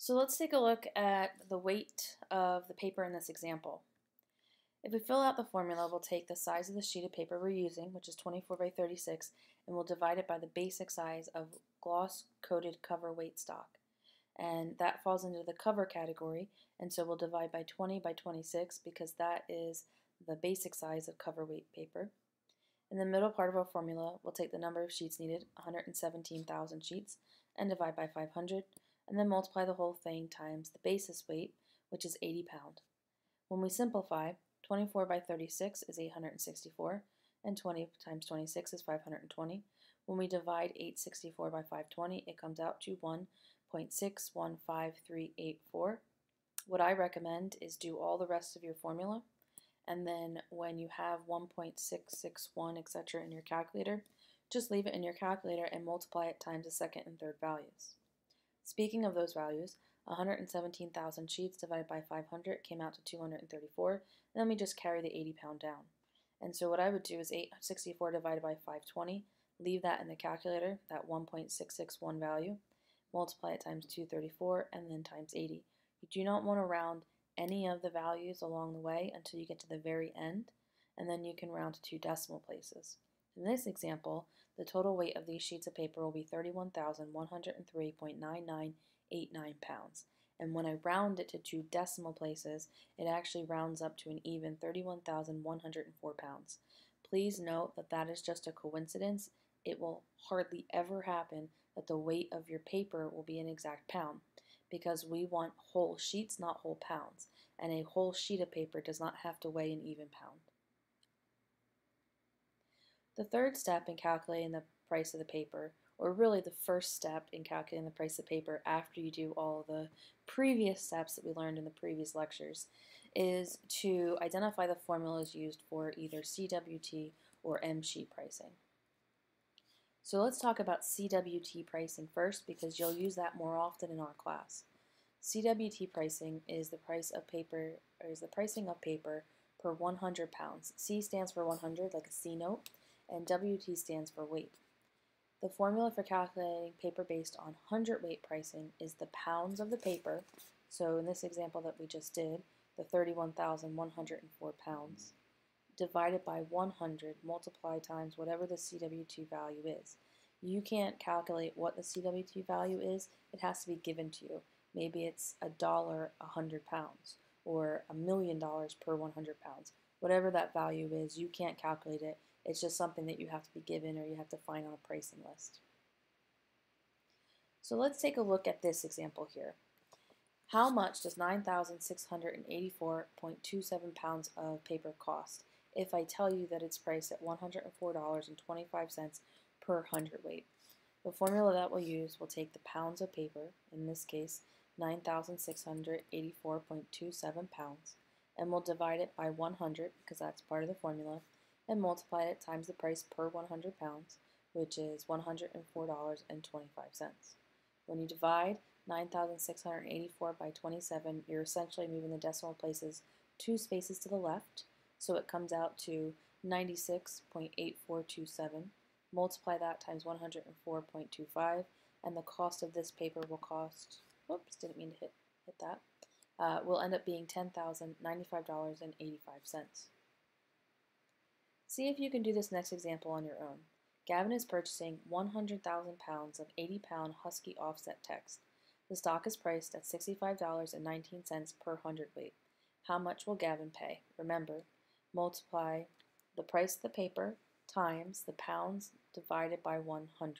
So let's take a look at the weight of the paper in this example. If we fill out the formula, we'll take the size of the sheet of paper we're using, which is 24 by 36, and we'll divide it by the basic size of gloss-coated cover weight stock. And that falls into the cover category, and so we'll divide by 20 by 26 because that is the basic size of cover weight paper. In the middle part of our formula, we'll take the number of sheets needed, 117,000 sheets, and divide by 500, and then multiply the whole thing times the basis weight, which is 80 pound. When we simplify, 24 by 36 is 864, and 20 times 26 is 520. When we divide 864 by 520, it comes out to 1.615384. What I recommend is do all the rest of your formula, and then when you have 1.661, etc. in your calculator, just leave it in your calculator and multiply it times the second and third values. Speaking of those values, 117,000 sheets divided by 500 came out to 234, and then we just carry the 80 pound down. And so what I would do is 864 divided by 520, leave that in the calculator, that 1.661 value, multiply it times 234, and then times 80. You do not want to round any of the values along the way until you get to the very end, and then you can round to two decimal places. In this example, the total weight of these sheets of paper will be 31,103.9989 pounds. And when I round it to two decimal places, it actually rounds up to an even 31,104 pounds. Please note that that is just a coincidence. It will hardly ever happen that the weight of your paper will be an exact pound because we want whole sheets, not whole pounds. And a whole sheet of paper does not have to weigh an even pound. The third step in calculating the price of the paper, or really the first step in calculating the price of paper after you do all the previous steps that we learned in the previous lectures, is to identify the formulas used for either CWT or M sheet pricing. So let's talk about CWT pricing first because you'll use that more often in our class. CWT pricing is the price of paper or is the pricing of paper per 100 pounds. C stands for 100 like a C note and WT stands for weight. The formula for calculating paper based on hundredweight pricing is the pounds of the paper, so in this example that we just did, the 31,104 pounds, divided by 100 multiplied times whatever the CWT value is. You can't calculate what the CWT value is, it has to be given to you. Maybe it's a dollar a hundred pounds, or a million dollars per 100 pounds. Whatever that value is, you can't calculate it. It's just something that you have to be given or you have to find on a pricing list. So let's take a look at this example here. How much does 9,684.27 pounds of paper cost if I tell you that it's priced at $104.25 per hundredweight? The formula that we'll use will take the pounds of paper, in this case 9,684.27 pounds, and we'll divide it by 100 because that's part of the formula, and multiply it times the price per 100 pounds, which is $104.25. When you divide 9,684 by 27, you're essentially moving the decimal places two spaces to the left, so it comes out to 96.8427. Multiply that times 104.25, and the cost of this paper will cost, whoops, didn't mean to hit, hit that, uh, will end up being $10,095.85. See if you can do this next example on your own. Gavin is purchasing 100,000 pounds of 80 pound Husky offset text. The stock is priced at $65.19 per hundredweight. How much will Gavin pay? Remember, multiply the price of the paper times the pounds divided by 100.